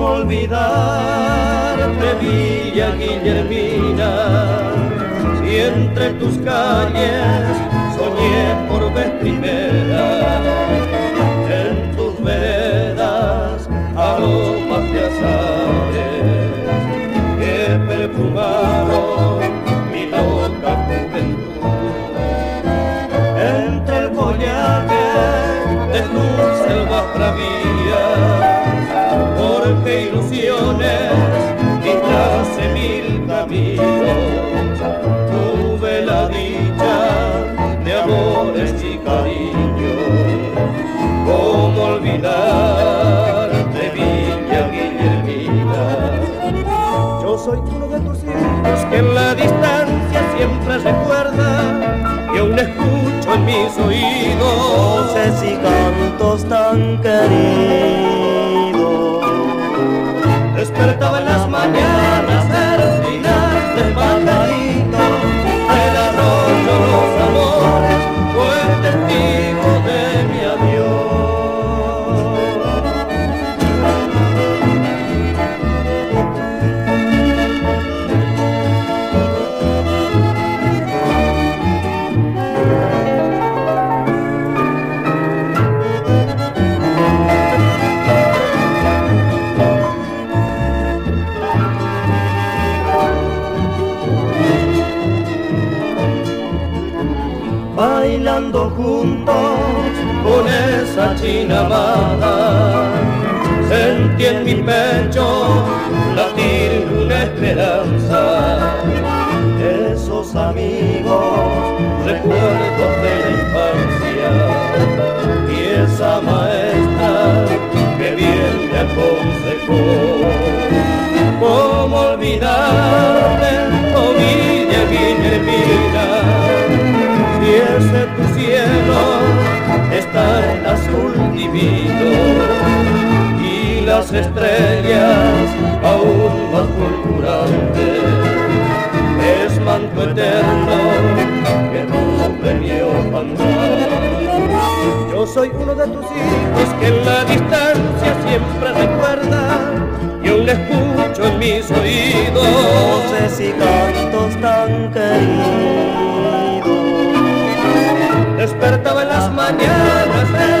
Olvidarte, Villa Guillermina, si entre tus calles soñé por vez primera, en tus veredas aromas de azares que perfumaron soy uno de tus hijos que en la distancia siempre recuerda y aún escucho en mis oídos. Voces y cantos tan queridos. Despertaba en las mañanas bailando juntos con esa china amada. Sentí en mi pecho latir una esperanza. Esos amigos, recuerdos de la infancia y esa maestra que bien me aconsejó. ¿Cómo olvidar y ese tu cielo está en azul divino y las estrellas aún más fulgurantes. Es manto eterno que rompe mi Yo soy uno de tus hijos que en la distancia siempre recuerda y aún escucho en mis oídos. Voces y cantos tan queridos las mañanas